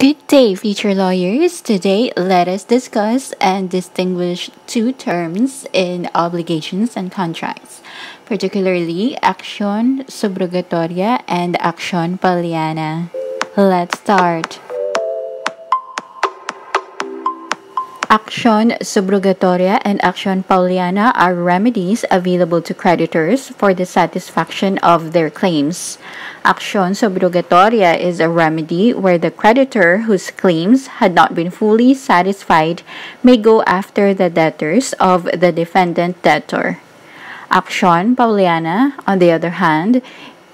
Good day, future lawyers. Today, let us discuss and distinguish two terms in obligations and contracts, particularly accion subrogatoria and accion pauliana. Let's start. Accion subrogatoria and accion pauliana are remedies available to creditors for the satisfaction of their claims. Accion subrogatoria is a remedy where the creditor whose claims had not been fully satisfied may go after the debtors of the defendant debtor. Accion pauliana, on the other hand,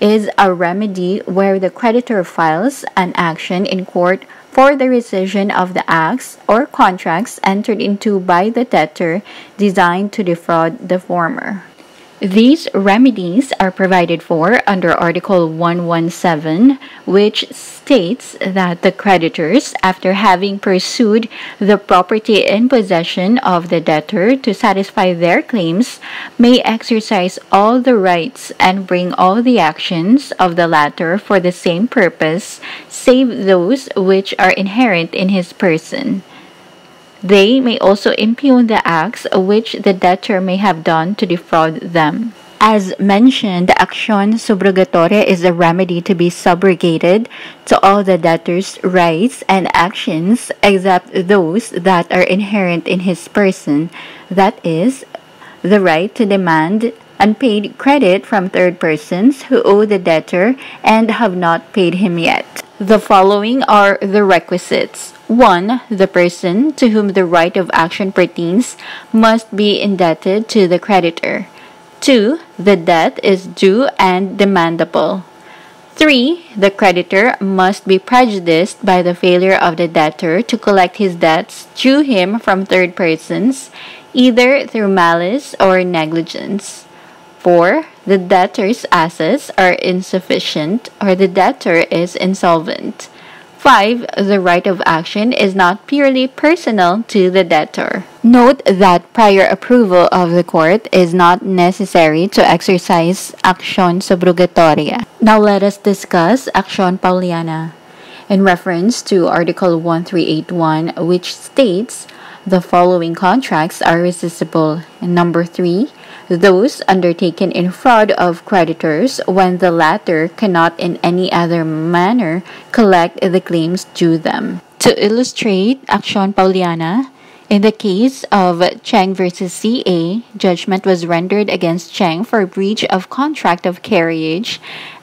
is a remedy where the creditor files an action in court for the rescission of the acts or contracts entered into by the debtor designed to defraud the former. These remedies are provided for under Article 117, which states that the creditors, after having pursued the property in possession of the debtor to satisfy their claims, may exercise all the rights and bring all the actions of the latter for the same purpose, save those which are inherent in his person. They may also impugn the acts which the debtor may have done to defraud them. As mentioned, accion subrogatoria is a remedy to be subrogated to all the debtor's rights and actions except those that are inherent in his person, that is, the right to demand unpaid credit from third persons who owe the debtor and have not paid him yet. The following are the requisites 1. The person to whom the right of action pertains must be indebted to the creditor. 2. The debt is due and demandable. 3. The creditor must be prejudiced by the failure of the debtor to collect his debts due him from third persons, either through malice or negligence. 4. The debtor's assets are insufficient or the debtor is insolvent. 5. The right of action is not purely personal to the debtor. Note that prior approval of the court is not necessary to exercise accion subrogatoria. Now let us discuss accion pauliana. In reference to Article 1381, which states the following contracts are rescissible. number 3, those undertaken in fraud of creditors when the latter cannot in any other manner collect the claims due them. To illustrate Accion Pauliana, in the case of Cheng versus CA, judgment was rendered against Cheng for breach of contract of carriage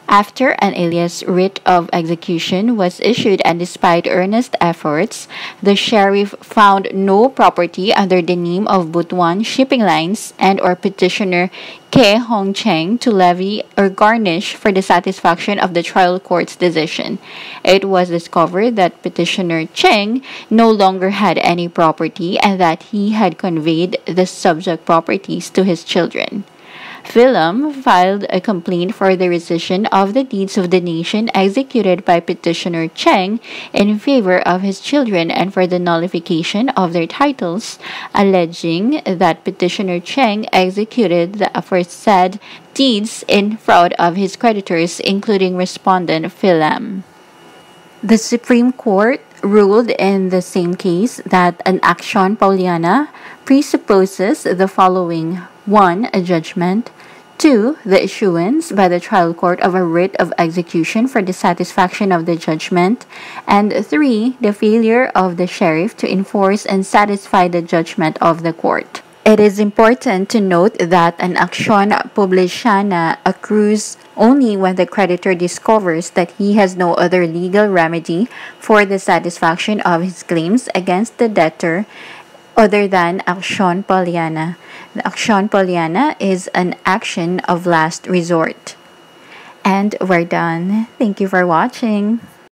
after an alias writ of execution was issued and despite earnest efforts, the sheriff found no property under the name of Butuan Shipping Lines and or petitioner Khe Hong Cheng to levy or garnish for the satisfaction of the trial court's decision. It was discovered that petitioner Cheng no longer had any property and that he had conveyed the subject properties to his children. Philam filed a complaint for the rescission of the deeds of donation executed by petitioner Cheng in favor of his children and for the nullification of their titles, alleging that petitioner Cheng executed the aforesaid deeds in fraud of his creditors, including respondent Philam. The Supreme Court ruled in the same case that an accion pauliana presupposes the following 1. A judgment. 2. The issuance by the trial court of a writ of execution for the satisfaction of the judgment. And 3. The failure of the sheriff to enforce and satisfy the judgment of the court. It is important to note that an action publicana accrues only when the creditor discovers that he has no other legal remedy for the satisfaction of his claims against the debtor other than accion pauliana. The action pauliana is an action of last resort. And we're done. Thank you for watching.